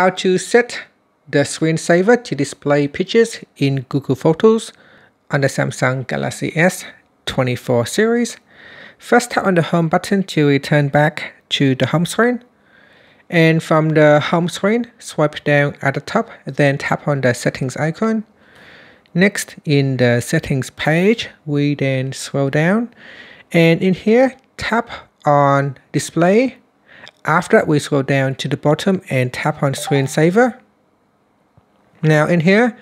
how to set the screensaver to display pictures in Google Photos on the Samsung Galaxy S24 series. First tap on the home button to return back to the home screen. And from the home screen, swipe down at the top, then tap on the settings icon. Next, in the settings page, we then scroll down and in here, tap on display. After that, we scroll down to the bottom and tap on screensaver. Now in here,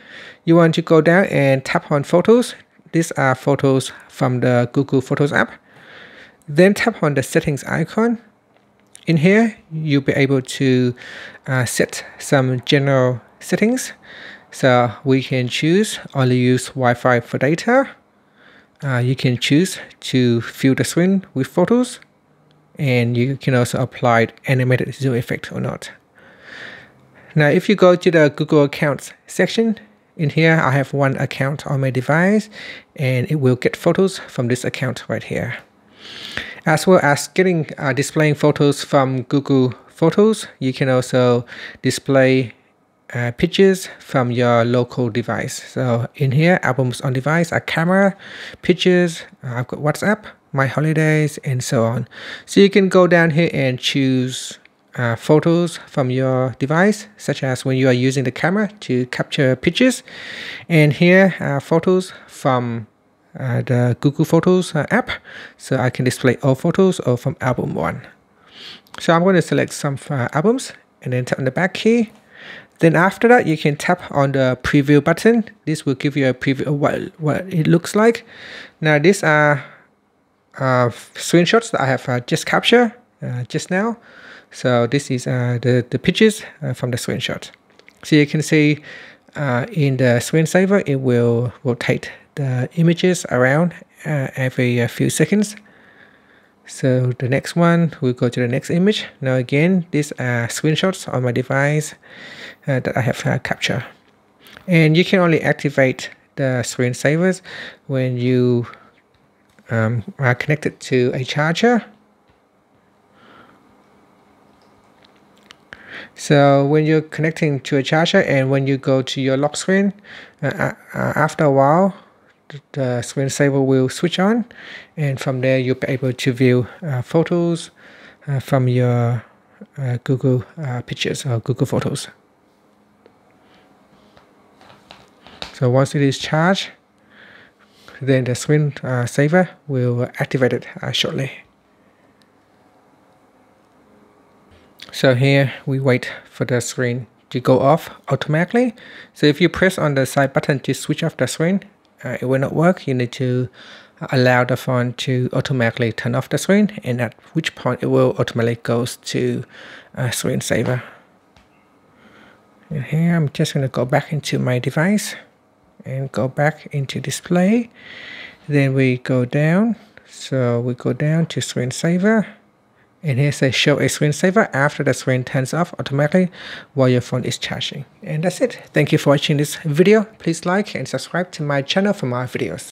you want to go down and tap on photos. These are photos from the Google Photos app. Then tap on the settings icon. In here, you'll be able to uh, set some general settings. So we can choose only use Wi-Fi for data. Uh, you can choose to fill the screen with photos. And you can also apply animated zoom effect or not. Now, if you go to the Google Accounts section, in here I have one account on my device and it will get photos from this account right here. As well as getting uh, displaying photos from Google Photos, you can also display uh, pictures from your local device. So in here, albums on device, a camera, pictures, uh, I've got WhatsApp, my holidays, and so on. So you can go down here and choose uh, photos from your device, such as when you are using the camera to capture pictures. And here are photos from uh, the Google Photos uh, app. So I can display all photos or from album one. So I'm going to select some uh, albums and then tap on the back key. Then after that, you can tap on the preview button. This will give you a preview of what, what it looks like. Now these are uh, screenshots that I have uh, just captured uh, just now. So this is uh, the, the pictures uh, from the screenshot. So you can see uh, in the screensaver, it will rotate the images around every few seconds. So the next one, we'll go to the next image. Now again, these are screenshots on my device that I have captured. And you can only activate the screensavers when you um, are connected to a charger So when you're connecting to a charger and when you go to your lock screen, uh, uh, uh after a while, the screensaver will switch on and from there you'll be able to view uh, photos uh, from your uh, Google Pictures or Google Photos. So once it is charged, then the screen saver will activate it shortly. So here we wait for the screen to go off automatically. So if you press on the side button to switch off the screen, uh, it will not work. You need to allow the phone to automatically turn off the screen and at which point it will automatically goes to uh, screensaver. And here I'm just going to go back into my device and go back into display. Then we go down. So we go down to screensaver and here says show a screensaver after the screen turns off automatically while your phone is charging. And that's it. Thank you for watching this video. Please like and subscribe to my channel for more videos.